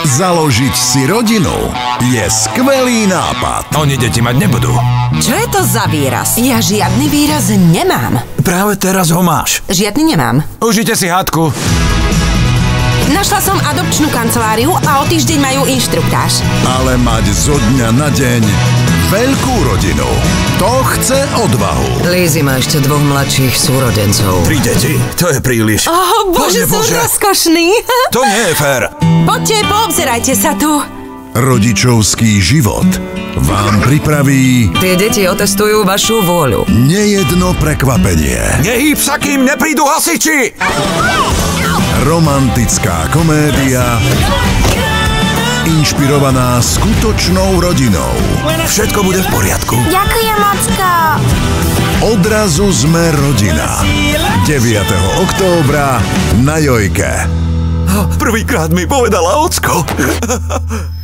Založiť si rodinu je skvelý nápad. Oni deti mať nebudú. Čo je to za výraz? Ja žiadny výraz nemám. Práve teraz ho máš. Žiadny nemám. Užite si hádku. Našla som adopčnú kanceláriu a o týždeň majú inštruktáž. Ale mať zo dňa na deň veľkú rodinu. To chce odvahu. Lízy má ešte dvoch mladších súrodencov. Tri deti, to je príliš. Oh, bože, Bože. rozkošný. To nie je fér. Poďte, poobzerajte sa tu. Rodičovský život vám pripraví Tie deti otestujú vašu vôľu. nejedno prekvapenie. Nehýb sa, kým neprídu hasiči. Romantická komédia inšpirovaná skutočnou rodinou. Všetko bude v poriadku. Ďakujem, Ocko. Odrazu sme rodina. 9. októbra na Jojke. Prvýkrát mi povedala ocko.